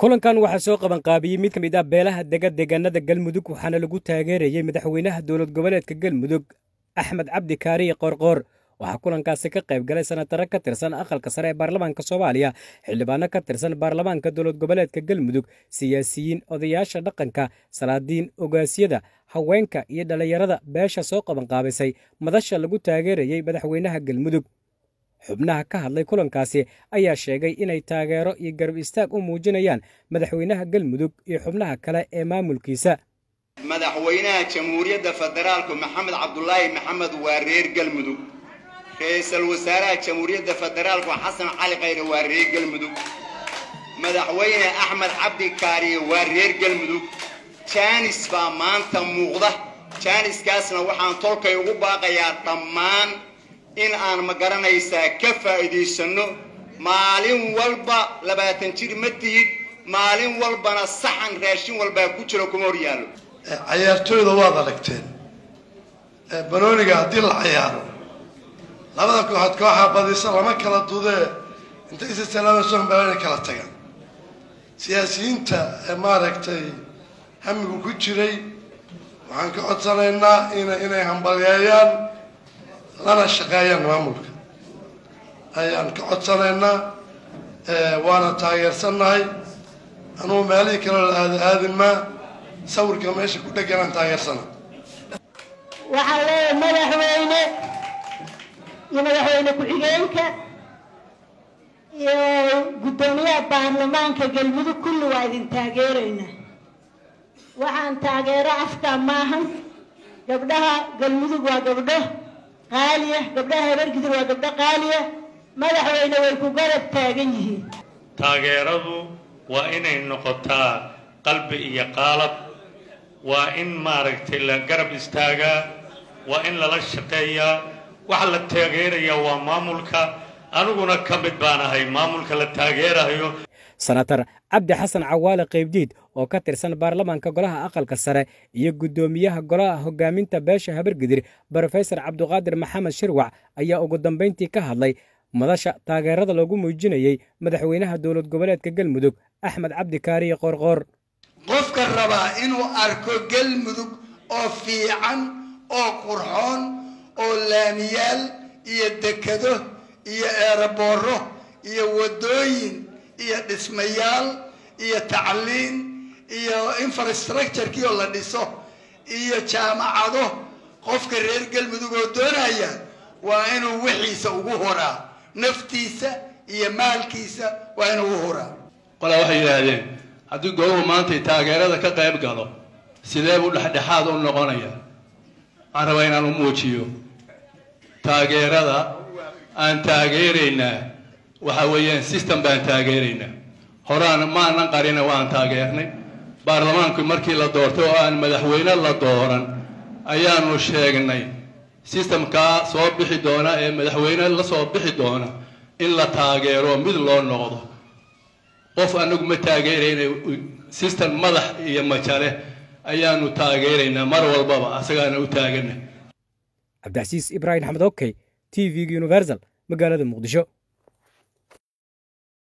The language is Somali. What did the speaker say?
kulankan waxaa soo qabanqaabiyey mid ka mid ah beelaha dega deegaanada galmudug waxaana lagu taageerayey madaxweynaha dowlad goboleedka galmudug axmed cabdi kaariye qoorqoor waxaa kulankaasi ka qayb galay sanataro ka tirsan aqalka sare ee baarlamaanka soomaaliya xildhibaano ka tirsan baarlamaanka dowlad goboleedka galmudug siyaasiyiin odayaasha dhaqanka salaadiin ogaasyada haweenka iyo dhallinyarada beesha soo qabanqaabisay. Madasha lagu taageerayey madaxweynaha galmudug xubnaha ka hadlay kulankaasi ayaa sheegay inay taageero iyo garab istaag u muujinayaan madaxweynaha galmudug iyo xubnaha kale ee maamulkiisa. Madaxweynaha jamhuuriyadda federaalku maxamed cabdulaahi maxamed waa reer galmudug. Ra'iisul wasaaraha jamhuuriyadda federaalku xasan cali khayre waa reer galmudug. Madaxweyne axmed cabdi kaariye waa reer galmudug. Jaanis baa maanta muuqda. Jaaniskaasna waxaan tolkay ugu baaqayaa dhammaan in aan ma garanaysaa ka faa'iidaysanno maalin walba labaatan jir ma tihid maalin walbana saxan raashin walbaa ku jiro kuma hor yaallo cayaartooyda waad aragteen. Banooniga haddii la cayaaro labada kooxood kooxaa badisa lama kala dudee inta isa salaamaysoon baa inay kala tagaan. Siyaasiyiinta maaragtay hamigu ku jiray waxaan ka codsanaynaa in inay hambalyeeyaan lana shaqeeyaan maamulka. Ayaan ka codsanaynaa waana taageersannahay. Anugu meelihii kaloo la aada aadin maa sawirka meesha ku dheganaan taageersana waxaan leeyahay madaxweyne iyo madaxweyne ku-xigeenka iyo guddoomiyaha baarlamaanka galmudug kulli waa idin taageeraynaa waxaan taageero afka maahan. Gabdhaha galmudug waa gabdho qaaliya gabdhaha habargidir waa gabdho qaaliya. Madaxweyne way ku garab taagan yihiin. Taageeradu waa inay noqotaa qalbi iyo qaalab waa in maaragtay la garab istaagaa waa in lala shaqeeyaa waxa la taageerayaa waa maamulka. Aniguna ka mid baan ahay maamulka la taageerayo senatar cabdi xasan cawaale qaybdiid oo ka tirsan baarlamaanka golaha aqalka sare iyo guddoomiyaha golaha hogaaminta beesha habargidir brofesor cabduqaadir maxamed shirwac ayaa ugu dambayntii ka hadlay madasha taageerada loogu muujinayey madaxweynaha dowlad goboleedka galmudug axmed cabdi kaariye qoorqoor qofka rabaa inuu arko galmudug oo fiican oo qurxoon oo laamiyaal iyo dekado iyo eerabooro iyo waddooyin iyo dhismayaal iyo tacliin iyo infrastructurekii oo la dhiso iyo jaamacado qofka reer galmudug oo doonaya waa inuu wixiisa ugu horaa. Naftiisa iyo maalkiisa waa inuu ugu horaa. Qolaa waxay yidhaahdeen haddii golahu maantay taageerada ka qayb galo sidee buu dhexdhexaad u noqonaya waxaan rabaa inaan u muujiyo. Taageerada aan taageeraynaa waxa weeyaan system baan taageeraynaa. Horaan maanan qarina waan taageernay. Baarlamaanku markii la doortay oo aan madaxweyne la dooran ayaanu sheegnay sistamkaa soo bixi doona ee madaxweyne la soo bixi doona in la taageero mid loo noqdo. Qof anagu ma taageerayna sistem madax iyo majale ayaanu taageeraynaa. Mar walbaba asagaana u taagana cabdicasiis ibraahim axmed okey t v-ga universal magaalada muqdisho